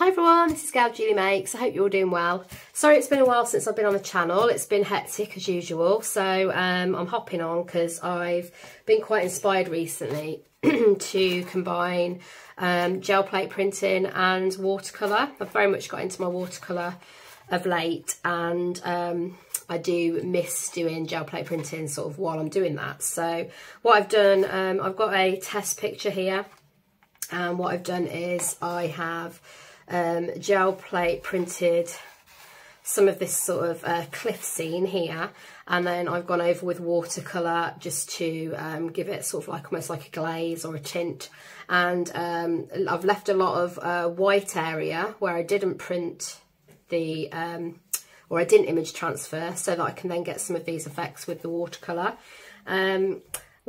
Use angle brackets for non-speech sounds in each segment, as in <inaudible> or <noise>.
Hi everyone, this is Gail Julie Makes. I hope you're all doing well. Sorry it's been a while since I've been on the channel. It's been hectic as usual. So um, I'm hopping on because I've been quite inspired recently <clears throat> to combine um, gel plate printing and watercolour. I've very much got into my watercolour of late and um, I do miss doing gel plate printing sort of while I'm doing that. So what I've done, um, I've got a test picture here and what I've done is I have um, gel plate printed some of this sort of uh, cliff scene here and then I've gone over with watercolour just to um, give it sort of like almost like a glaze or a tint and um, I've left a lot of uh, white area where I didn't print the um, or I didn't image transfer so that I can then get some of these effects with the watercolour.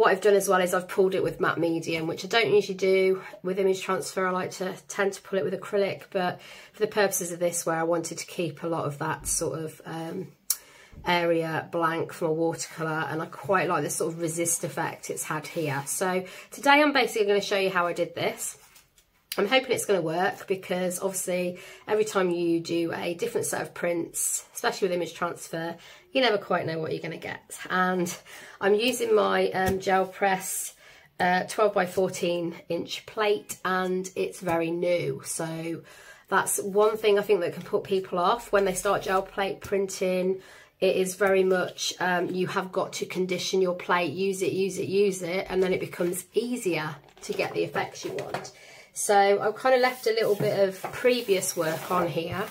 What I've done as well is I've pulled it with matte medium, which I don't usually do with image transfer. I like to tend to pull it with acrylic, but for the purposes of this, where I wanted to keep a lot of that sort of um, area blank from a watercolour, and I quite like the sort of resist effect it's had here. So today I'm basically going to show you how I did this. I'm hoping it's going to work because obviously every time you do a different set of prints, especially with image transfer, you never quite know what you're going to get. And I'm using my um, gel press uh, 12 by 14 inch plate and it's very new. So that's one thing I think that can put people off when they start gel plate printing. It is very much, um, you have got to condition your plate, use it, use it, use it, and then it becomes easier to get the effects you want. So I've kind of left a little bit of previous work on here.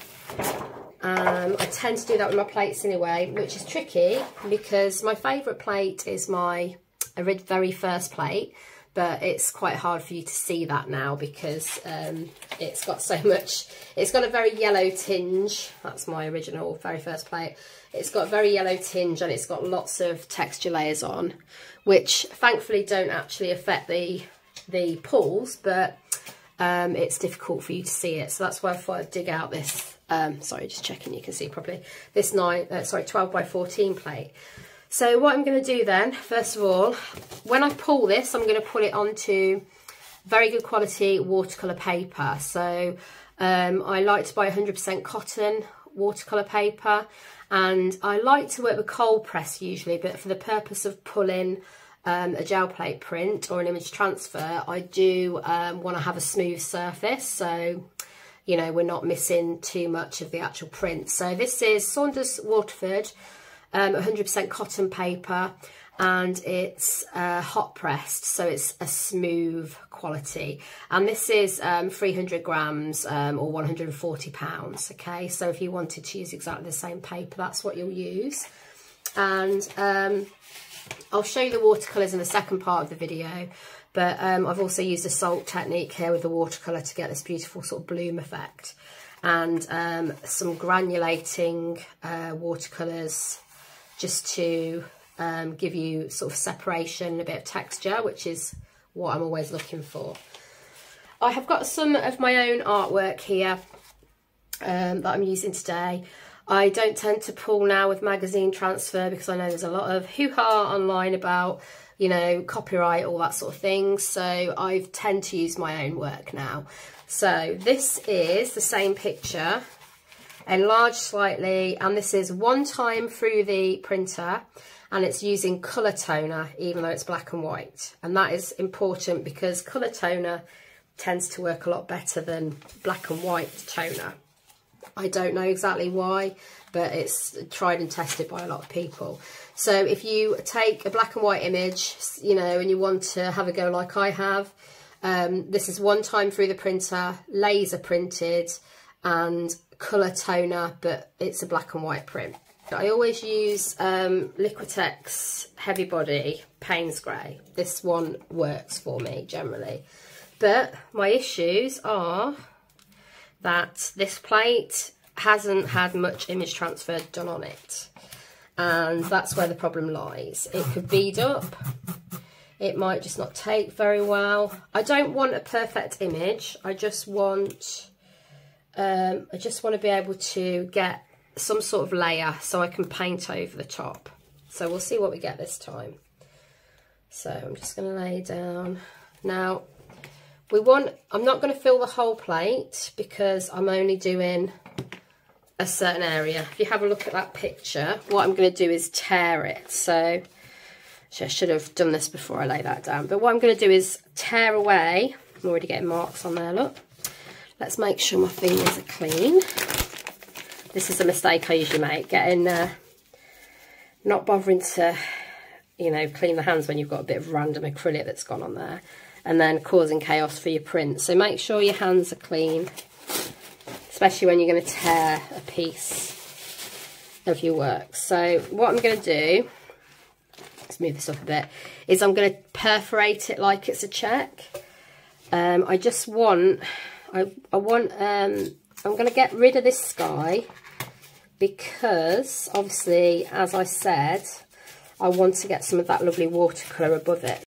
Um, I tend to do that with my plates anyway, which is tricky because my favourite plate is my very first plate, but it's quite hard for you to see that now because um, it's got so much, it's got a very yellow tinge, that's my original very first plate, it's got a very yellow tinge and it's got lots of texture layers on, which thankfully don't actually affect the, the pulls, but um, it's difficult for you to see it. So that's why I thought I'd dig out this, um, sorry, just checking you can see properly, this nine, uh, sorry, 12 by 14 plate. So what I'm going to do then, first of all, when I pull this, I'm going to put it onto very good quality watercolour paper. So um, I like to buy 100% cotton watercolour paper and I like to work with cold press usually, but for the purpose of pulling um, a gel plate print or an image transfer, I do um, want to have a smooth surface. So, you know, we're not missing too much of the actual print. So this is Saunders Waterford, 100% um, cotton paper and it's uh, hot pressed so it's a smooth quality and this is um, 300 grams um, or 140 pounds okay so if you wanted to use exactly the same paper that's what you'll use and um, I'll show you the watercolours in the second part of the video, but um, I've also used a salt technique here with the watercolour to get this beautiful sort of bloom effect. And um, some granulating uh, watercolours just to um, give you sort of separation, a bit of texture, which is what I'm always looking for. I have got some of my own artwork here um, that I'm using today. I don't tend to pull now with magazine transfer because I know there's a lot of hoo-ha online about, you know, copyright, all that sort of thing. So I tend to use my own work now. So this is the same picture, enlarged slightly, and this is one time through the printer and it's using colour toner even though it's black and white. And that is important because colour toner tends to work a lot better than black and white toner. I don't know exactly why, but it's tried and tested by a lot of people. So if you take a black and white image, you know, and you want to have a go like I have, um, this is one time through the printer, laser printed and colour toner, but it's a black and white print. I always use um, Liquitex Heavy Body Payne's Grey. This one works for me generally. But my issues are that this plate hasn't had much image transfer done on it. And that's where the problem lies. It could bead up. It might just not take very well. I don't want a perfect image. I just want, um, I just want to be able to get some sort of layer so I can paint over the top. So we'll see what we get this time. So I'm just going to lay down. Now, we want, I'm not going to fill the whole plate because I'm only doing a certain area. If you have a look at that picture, what I'm going to do is tear it. So, I should have done this before I lay that down. But what I'm going to do is tear away. I'm already getting marks on there, look. Let's make sure my fingers are clean. This is a mistake I usually make, getting, uh, not bothering to, you know, clean the hands when you've got a bit of random acrylic that's gone on there. And then causing chaos for your print. So make sure your hands are clean especially when you're going to tear a piece of your work. So what I'm going to do, let's move this up a bit, is I'm going to perforate it like it's a check. Um, I just want, I, I want, um, I'm going to get rid of this sky because obviously, as I said, I want to get some of that lovely watercolour above it.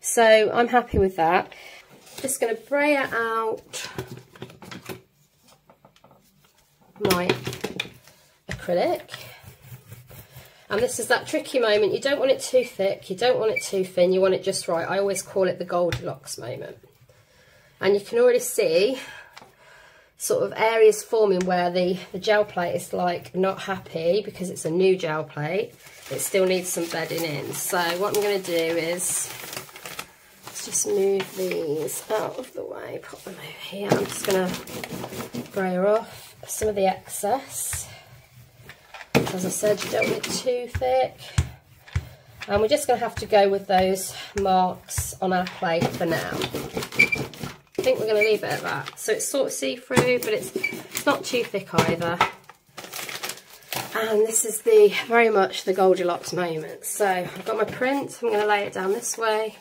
So I'm happy with that. Just going to bray it out my acrylic. And this is that tricky moment. You don't want it too thick. You don't want it too thin. You want it just right. I always call it the Goldilocks moment. And you can already see sort of areas forming where the, the gel plate is like not happy because it's a new gel plate. It still needs some bedding in. So what I'm going to do is just move these out of the way, put them over here. I'm just going to brayer off some of the excess. As I said, you don't want it too thick. And we're just going to have to go with those marks on our plate for now. I think we're going to leave it at that. So it's sort of see-through, but it's, not too thick either. And this is the very much the Goldilocks moment. So I've got my print. I'm going to lay it down this way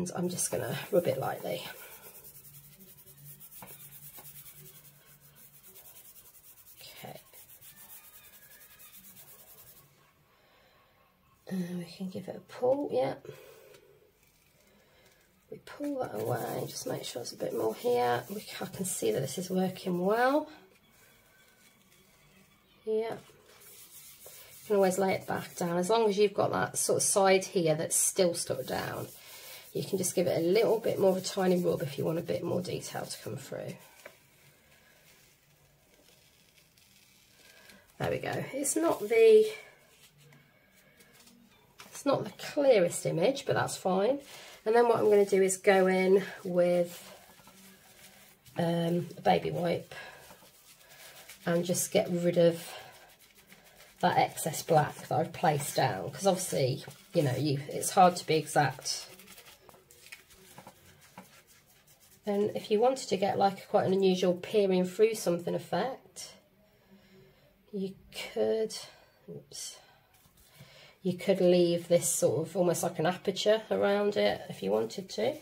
and I'm just going to rub it lightly. Okay. And we can give it a pull, yeah. We pull that away, just make sure it's a bit more here. We, I can see that this is working well. Yeah. You can always lay it back down, as long as you've got that sort of side here that's still stuck down you can just give it a little bit more of a tiny rub if you want a bit more detail to come through. There we go. It's not the it's not the clearest image, but that's fine. And then what I'm going to do is go in with um, a baby wipe and just get rid of that excess black that I've placed down because obviously you know you it's hard to be exact And if you wanted to get like quite an unusual peering through something effect, you could, oops, you could leave this sort of almost like an aperture around it if you wanted to.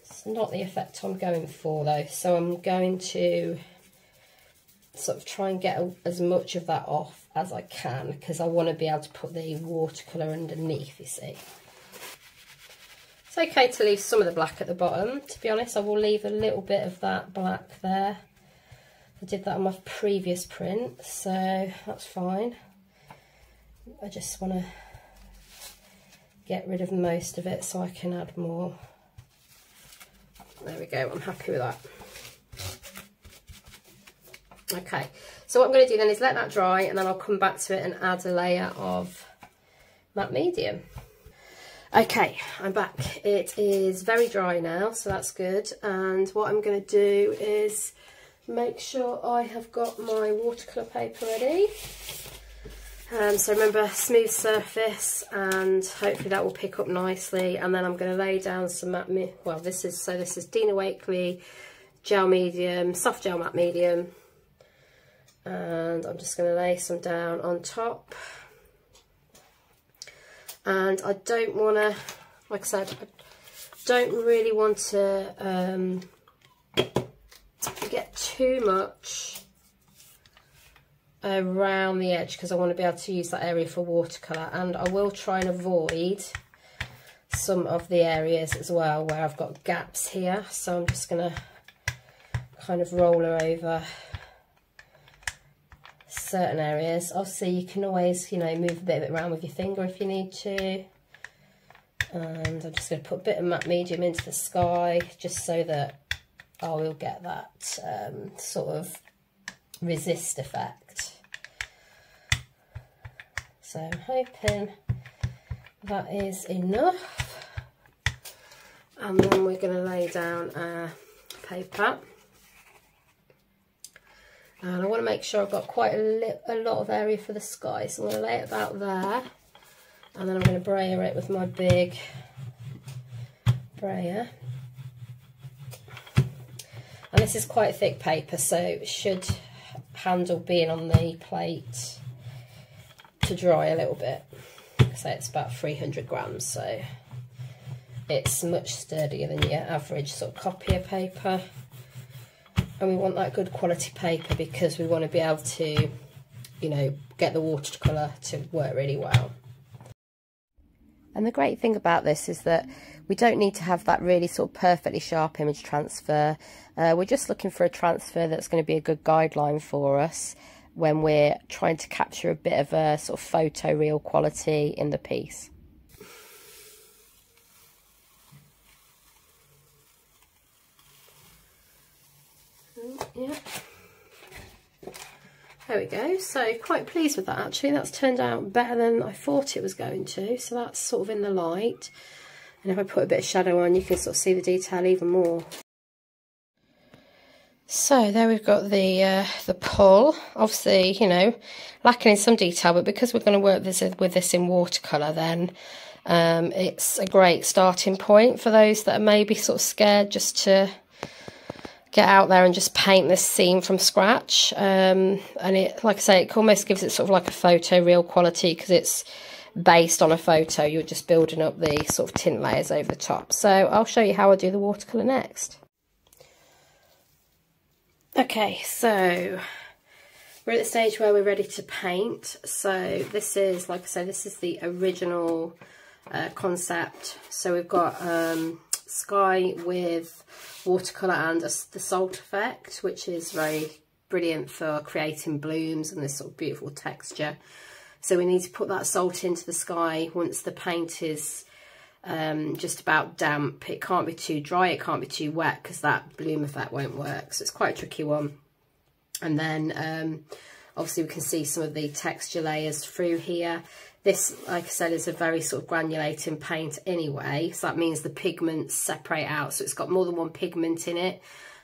It's not the effect I'm going for though, so I'm going to sort of try and get as much of that off as I can because I want to be able to put the watercolour underneath, you see. It's okay to leave some of the black at the bottom. To be honest, I will leave a little bit of that black there. I did that on my previous print, so that's fine. I just want to get rid of most of it so I can add more. There we go, I'm happy with that. Okay, so what I'm going to do then is let that dry and then I'll come back to it and add a layer of matte medium. Okay, I'm back. It is very dry now, so that's good. And what I'm going to do is make sure I have got my watercolour paper ready. Um, so remember, smooth surface, and hopefully that will pick up nicely. And then I'm going to lay down some matte, well, this is, so this is Dina Wakley gel medium, soft gel matte medium. And I'm just going to lay some down on top and I don't want to, like I said, I don't really want to um, get too much around the edge because I want to be able to use that area for watercolour. And I will try and avoid some of the areas as well where I've got gaps here. So I'm just going to kind of roll her over certain areas. Obviously, you can always, you know, move a bit of it around with your finger if you need to. And I'm just going to put a bit of matte medium into the sky just so that I will get that um, sort of resist effect. So I'm hoping that is enough. And then we're going to lay down our paper. And I want to make sure I've got quite a, a lot of area for the sky. So I'm going to lay it about there. And then I'm going to brayer it with my big brayer. And this is quite thick paper, so it should handle being on the plate to dry a little bit. So it's about 300 grams, so it's much sturdier than your average sort of copier paper. And we want that good quality paper because we want to be able to, you know, get the watercolour to work really well. And the great thing about this is that we don't need to have that really sort of perfectly sharp image transfer. Uh, we're just looking for a transfer that's going to be a good guideline for us when we're trying to capture a bit of a sort of photo real quality in the piece. Yeah. There we go. So quite pleased with that actually. That's turned out better than I thought it was going to. So that's sort of in the light. And if I put a bit of shadow on, you can sort of see the detail even more. So there we've got the uh, the pull. Obviously, you know, lacking in some detail, but because we're going to work this with this in watercolour, then um, it's a great starting point for those that are maybe sort of scared just to get out there and just paint this scene from scratch. Um, and it, like I say, it almost gives it sort of like a photo real quality because it's based on a photo. You're just building up the sort of tint layers over the top. So I'll show you how I do the watercolour next. Okay, so we're at the stage where we're ready to paint. So this is, like I said, this is the original uh, concept. So we've got um, sky with watercolour and a, the salt effect, which is very brilliant for creating blooms and this sort of beautiful texture. So we need to put that salt into the sky once the paint is um, just about damp. It can't be too dry, it can't be too wet because that bloom effect won't work. So it's quite a tricky one. And then um, obviously we can see some of the texture layers through here. This, like I said, is a very sort of granulating paint anyway. So that means the pigments separate out. So it's got more than one pigment in it.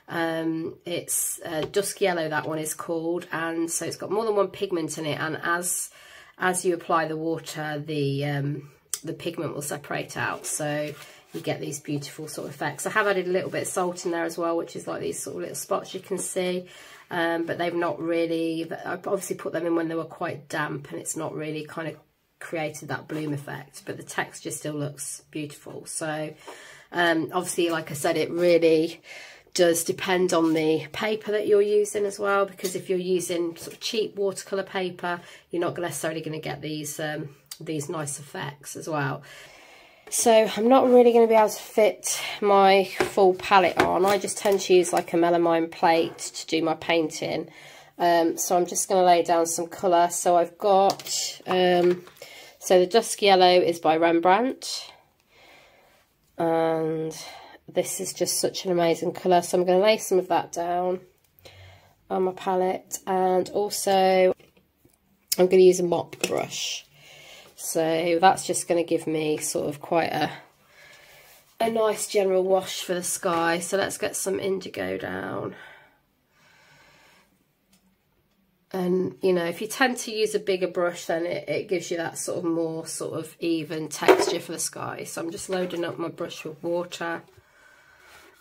Um, it's uh, dusk yellow, that one is called. And so it's got more than one pigment in it. And as as you apply the water, the um, the pigment will separate out. So you get these beautiful sort of effects. I have added a little bit of salt in there as well, which is like these sort of little spots you can see. Um, but they've not really, I obviously put them in when they were quite damp and it's not really kind of created that bloom effect, but the texture still looks beautiful. So um, obviously, like I said, it really does depend on the paper that you're using as well, because if you're using sort of cheap watercolour paper, you're not necessarily going to get these um, these nice effects as well. So I'm not really going to be able to fit my full palette on. I just tend to use like a melamine plate to do my painting. Um, so I'm just going to lay down some colour. So I've got, um, so the Dusk Yellow is by Rembrandt. And this is just such an amazing colour. So I'm going to lay some of that down on my palette. And also I'm going to use a mop brush. So that's just going to give me sort of quite a a nice general wash for the sky. So let's get some indigo down. And, you know, if you tend to use a bigger brush, then it, it gives you that sort of more sort of even texture for the sky. So I'm just loading up my brush with water.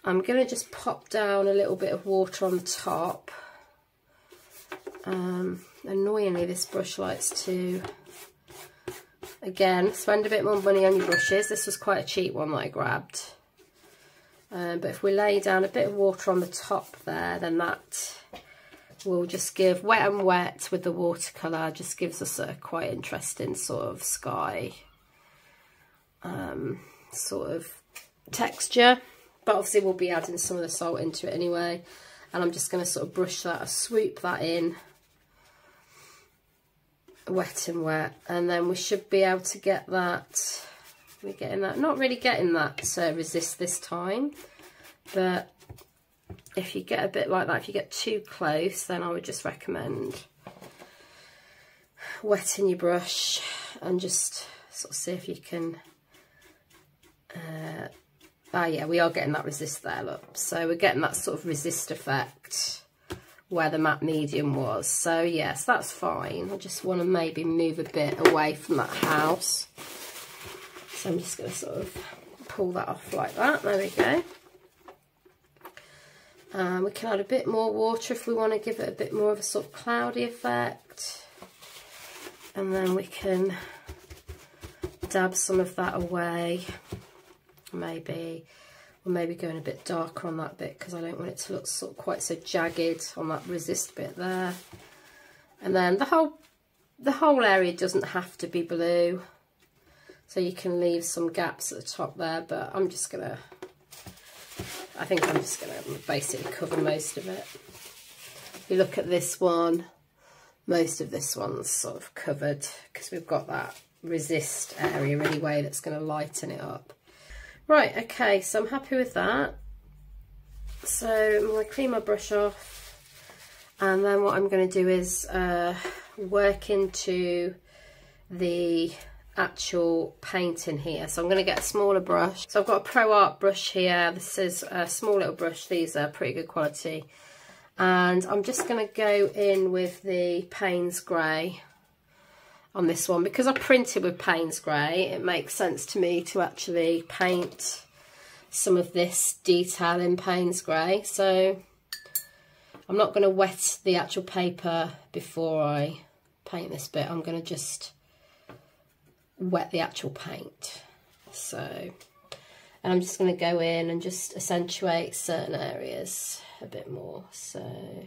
I'm going to just pop down a little bit of water on top. Um, annoyingly, this brush likes to Again, spend a bit more money on your brushes. This was quite a cheap one that I grabbed. Um, but if we lay down a bit of water on the top there, then that will just give wet and wet with the watercolour, just gives us a quite interesting sort of sky um, sort of texture. But obviously we'll be adding some of the salt into it anyway. And I'm just going to sort of brush that, swoop that in wet and wet and then we should be able to get that we're getting that not really getting that to resist this time but if you get a bit like that if you get too close then I would just recommend wetting your brush and just sort of see if you can uh, ah yeah we are getting that resist there look. So we're getting that sort of resist effect where the matte medium was. So yes, that's fine. I just want to maybe move a bit away from that house. So I'm just going to sort of pull that off like that. There we go. Um, we can add a bit more water if we want to give it a bit more of a sort of cloudy effect. And then we can dab some of that away. Maybe or maybe going a bit darker on that bit because I don't want it to look sort of quite so jagged on that resist bit there. And then the whole the whole area doesn't have to be blue. So you can leave some gaps at the top there, but I'm just gonna I think I'm just gonna basically cover most of it. If you look at this one, most of this one's sort of covered because we've got that resist area anyway that's going to lighten it up. Right, okay, so I'm happy with that. So I'm going to clean my brush off and then what I'm going to do is uh, work into the actual painting here. So I'm going to get a smaller brush. So I've got a Pro Arte brush here. This is a small little brush. These are pretty good quality. And I'm just going to go in with the Payne's Grey on this one. Because I printed with Payne's Grey, it makes sense to me to actually paint some of this detail in Payne's Grey. So I'm not going to wet the actual paper before I paint this bit. I'm going to just wet the actual paint. So, and I'm just going to go in and just accentuate certain areas a bit more. So...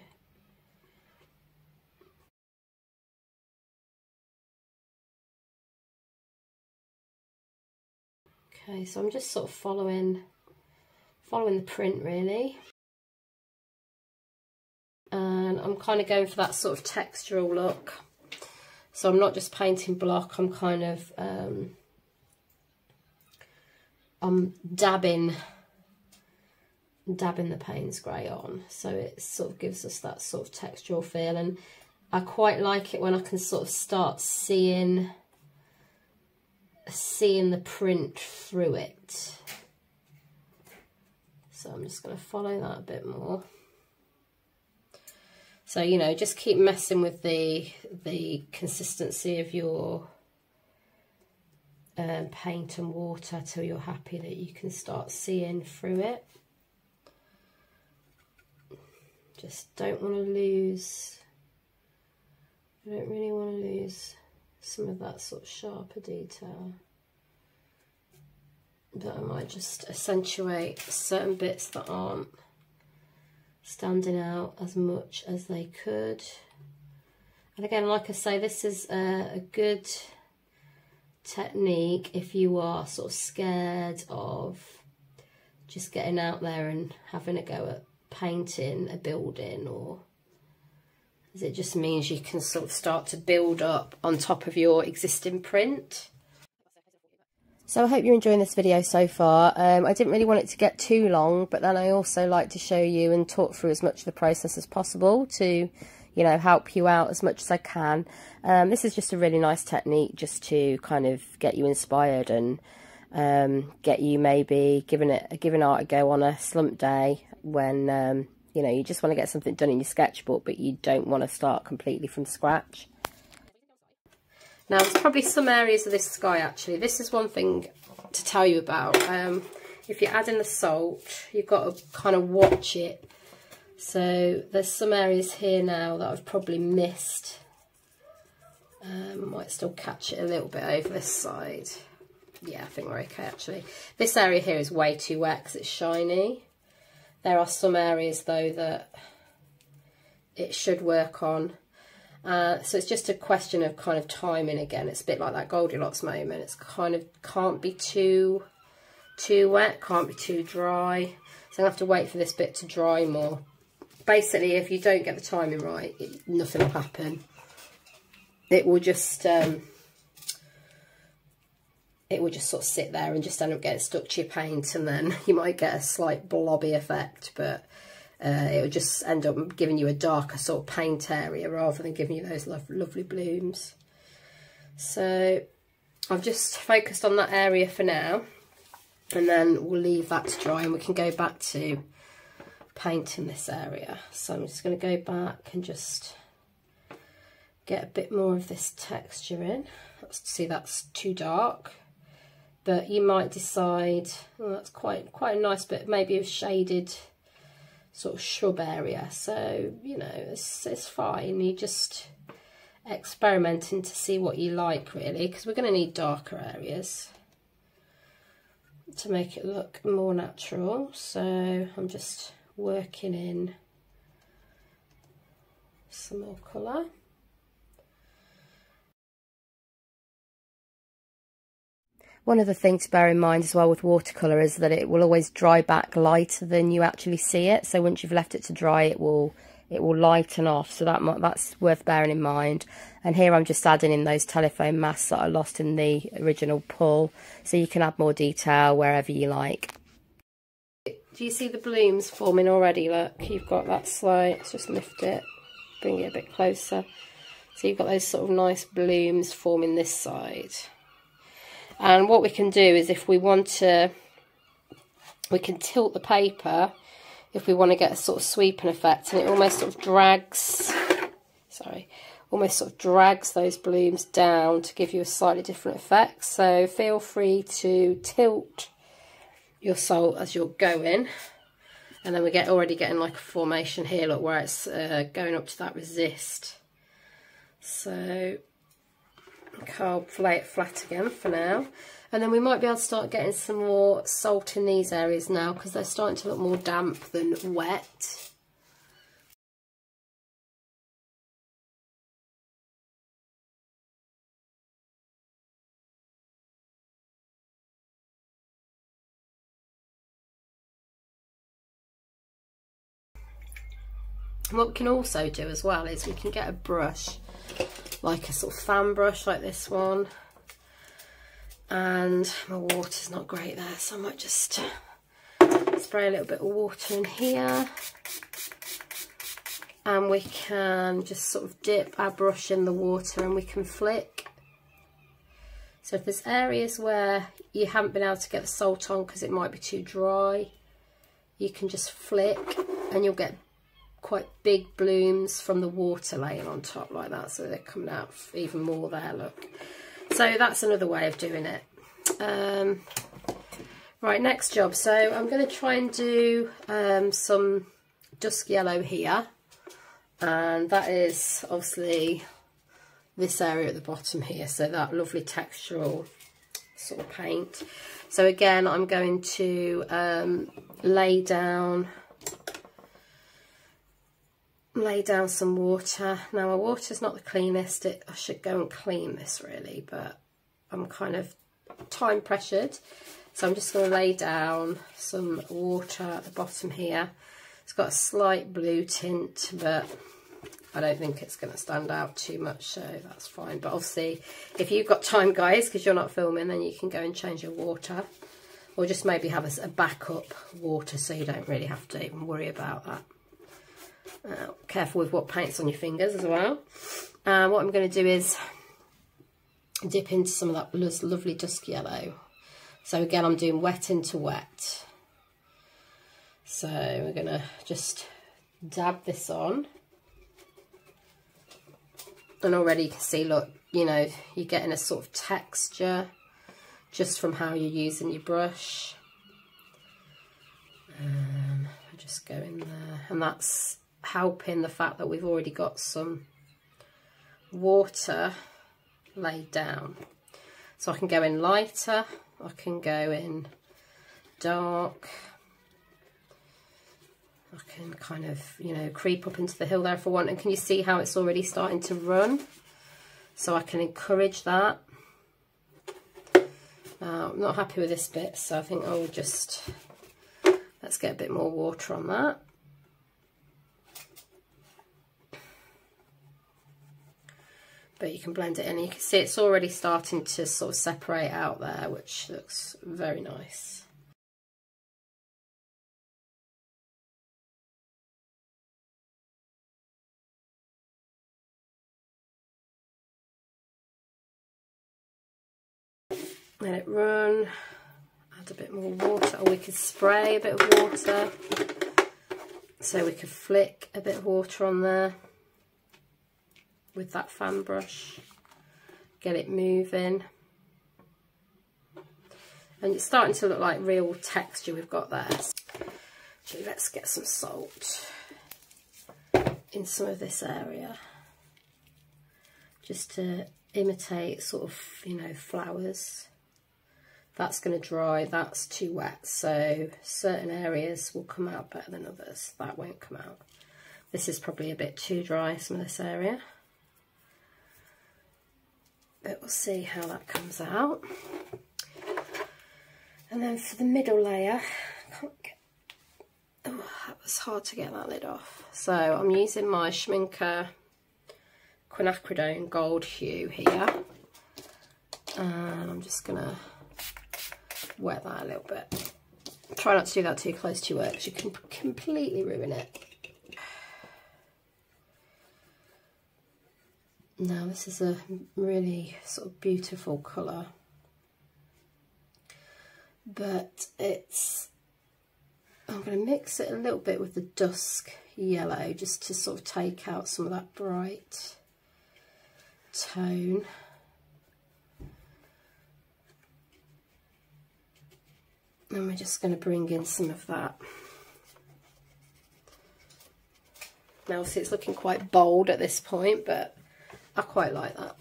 Okay, so I'm just sort of following following the print really. And I'm kind of going for that sort of textural look. So I'm not just painting block, I'm kind of um, I'm dabbing dabbing the Payne's grey on so it sort of gives us that sort of textural feel and I quite like it when I can sort of start seeing seeing the print through it. So I'm just going to follow that a bit more. So, you know, just keep messing with the, the consistency of your um, paint and water till you're happy that you can start seeing through it. Just don't want to lose, I don't really want to lose some of that sort of sharper detail. But I might just accentuate certain bits that aren't standing out as much as they could. And again, like I say, this is a, a good technique if you are sort of scared of just getting out there and having a go at painting a building or it just means you can sort of start to build up on top of your existing print. So I hope you're enjoying this video so far. Um, I didn't really want it to get too long, but then I also like to show you and talk through as much of the process as possible to, you know, help you out as much as I can. Um, this is just a really nice technique just to kind of get you inspired and um, get you maybe giving it a giving art a go on a slump day when um, you know, you just want to get something done in your sketchbook, but you don't want to start completely from scratch. Now, there's probably some areas of this sky, actually. This is one thing to tell you about. Um, if you're adding the salt, you've got to kind of watch it. So there's some areas here now that I've probably missed. Um, might still catch it a little bit over this side. Yeah, I think we're okay, actually. This area here is way too wet because it's shiny. There are some areas though that it should work on. Uh, so it's just a question of kind of timing again. It's a bit like that Goldilocks moment. It's kind of can't be too too wet, can't be too dry. So I have to wait for this bit to dry more. Basically, if you don't get the timing right, it, nothing will happen. it will just um, it would just sort of sit there and just end up getting stuck to your paint and then <laughs> you might get a slight blobby effect but uh, it would just end up giving you a darker sort of paint area rather than giving you those lo lovely blooms. So I've just focused on that area for now and then we'll leave that to dry and we can go back to painting this area. So I'm just going to go back and just get a bit more of this texture in. See that's too dark but you might decide well, that's quite quite a nice bit maybe a shaded sort of shrub area. So you know it's, it's fine. You just experimenting to see what you like really because we're going to need darker areas to make it look more natural. So I'm just working in some more colour One of the things to bear in mind as well with watercolour is that it will always dry back lighter than you actually see it. So once you've left it to dry, it will it will lighten off. So that that's worth bearing in mind. And here I'm just adding in those telephone masts that I lost in the original pull. So you can add more detail wherever you like. Do you see the blooms forming already? Look, you've got that slight. Let's just lift it, bring it a bit closer. So you've got those sort of nice blooms forming this side. And what we can do is if we want to, we can tilt the paper if we want to get a sort of sweeping effect and it almost sort of drags, sorry, almost sort of drags those blooms down to give you a slightly different effect. So feel free to tilt your salt as you're going. And then we get already getting like a formation here, look, where it's uh, going up to that resist. So I'll lay it flat again for now. And then we might be able to start getting some more salt in these areas now because they're starting to look more damp than wet. what we can also do as well is we can get a brush like a sort of fan brush like this one. And my water's not great there so I might just spray a little bit of water in here. And we can just sort of dip our brush in the water and we can flick. So if there's areas where you haven't been able to get the salt on because it might be too dry you can just flick and you'll get quite big blooms from the water laying on top like that so they're coming out even more there look. So that's another way of doing it. Um, right next job. So I'm going to try and do um, some dusk yellow here. And that is obviously this area at the bottom here so that lovely textural sort of paint. So again I'm going to um, lay down lay down some water. Now my water's not the cleanest, it, I should go and clean this really, but I'm kind of time pressured. So I'm just going to lay down some water at the bottom here. It's got a slight blue tint, but I don't think it's going to stand out too much, so that's fine. But obviously, if you've got time, guys, because you're not filming, then you can go and change your water. Or just maybe have a, a backup water so you don't really have to even worry about that. Uh, careful with what paints on your fingers as well. Uh, what I'm going to do is dip into some of that lovely dusk yellow. So again, I'm doing wet into wet. So we're going to just dab this on. And already you can see, look, you know, you're getting a sort of texture just from how you're using your brush. Um, just go in there. And that's helping the fact that we've already got some water laid down. So I can go in lighter, I can go in dark, I can kind of, you know, creep up into the hill there if I want. And can you see how it's already starting to run? So I can encourage that. Uh, I'm not happy with this bit, so I think I'll just, let's get a bit more water on that. But you can blend it in. You can see it's already starting to sort of separate out there, which looks very nice. Let it run, add a bit more water, or we could spray a bit of water. So we could flick a bit of water on there with that fan brush, get it moving. And it's starting to look like real texture we've got there. So let's get some salt in some of this area just to imitate sort of, you know, flowers. That's going to dry, that's too wet, so certain areas will come out better than others. That won't come out. This is probably a bit too dry, some of this area but we'll see how that comes out. And then for the middle layer, get, oh, that was hard to get that lid off. So I'm using my Schmincke quinacridone gold hue here. And I'm just to wet that a little bit. Try not to do that too close to your work because you can completely ruin it. Now this is a really sort of beautiful colour, but it's, I'm going to mix it a little bit with the dusk yellow just to sort of take out some of that bright tone. And we're just going to bring in some of that. Now see it's looking quite bold at this point, but I quite like that.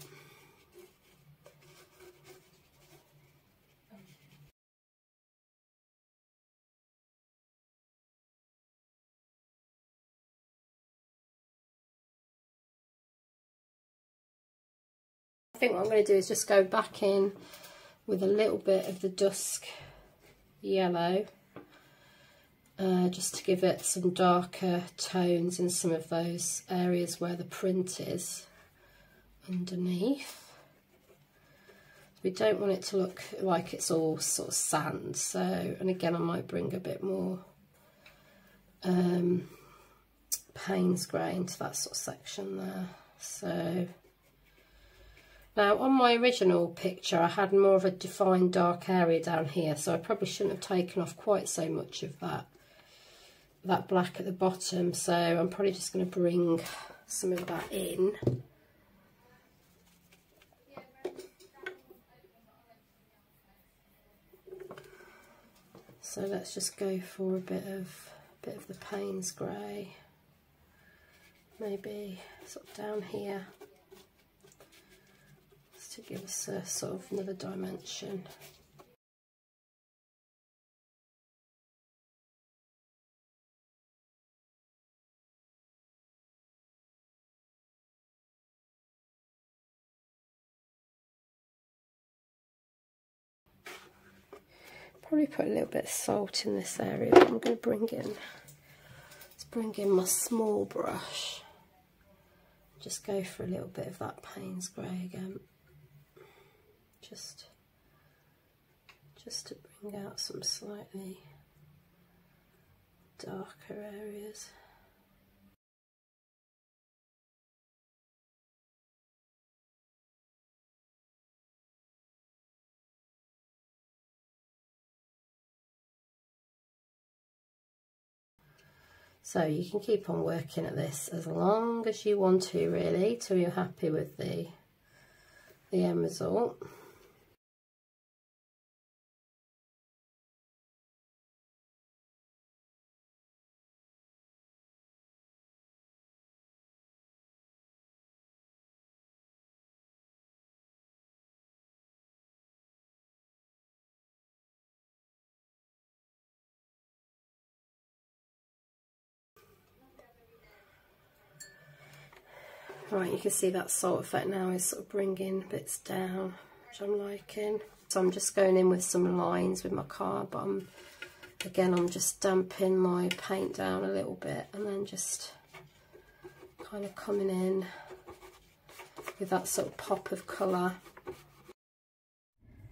I think what I'm going to do is just go back in with a little bit of the dusk yellow uh, just to give it some darker tones in some of those areas where the print is underneath. We don't want it to look like it's all sort of sand. So, and again, I might bring a bit more um, Payne's grey into that sort of section there. So, now on my original picture, I had more of a defined dark area down here. So I probably shouldn't have taken off quite so much of that, that black at the bottom. So I'm probably just going to bring some of that in. So let's just go for a bit of a bit of the Payne's grey. Maybe sort of down here. Just to give us a sort of another dimension. Probably put a little bit of salt in this area, but I'm going to bring in, let's bring in my small brush. Just go for a little bit of that Payne's grey again. Just, just to bring out some slightly darker areas. So you can keep on working at this as long as you want to really, till you're happy with the, the end result. Right, you can see that salt effect now is sort of bringing bits down, which I'm liking. So I'm just going in with some lines with my I'm, again, I'm just damping my paint down a little bit and then just kind of coming in with that sort of pop of colour.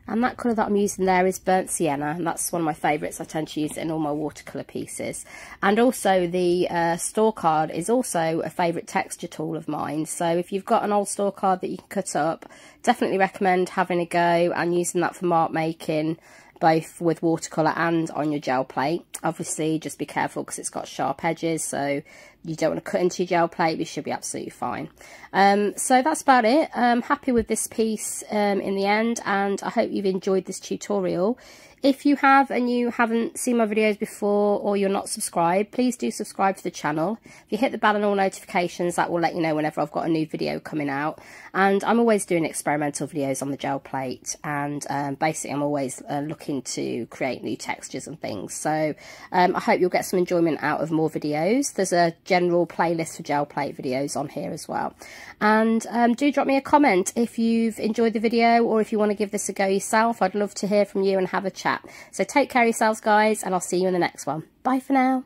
And that colour that I'm using there is Burnt Sienna, and that's one of my favourites. I tend to use it in all my watercolour pieces. And also the uh, store card is also a favourite texture tool of mine. So if you've got an old store card that you can cut up, definitely recommend having a go and using that for mark making both with watercolour and on your gel plate. Obviously, just be careful because it's got sharp edges, so you don't want to cut into your gel plate, you should be absolutely fine. Um, so that's about it. I'm happy with this piece um, in the end, and I hope you've enjoyed this tutorial. If you have and you haven't seen my videos before or you're not subscribed, please do subscribe to the channel. If you hit the bell and all notifications, that will let you know whenever I've got a new video coming out. And I'm always doing experimental videos on the gel plate and um, basically I'm always uh, looking to create new textures and things. So um, I hope you'll get some enjoyment out of more videos. There's a general playlist for gel plate videos on here as well. And um, do drop me a comment if you've enjoyed the video or if you want to give this a go yourself. I'd love to hear from you and have a chat. So take care of yourselves, guys, and I'll see you in the next one. Bye for now.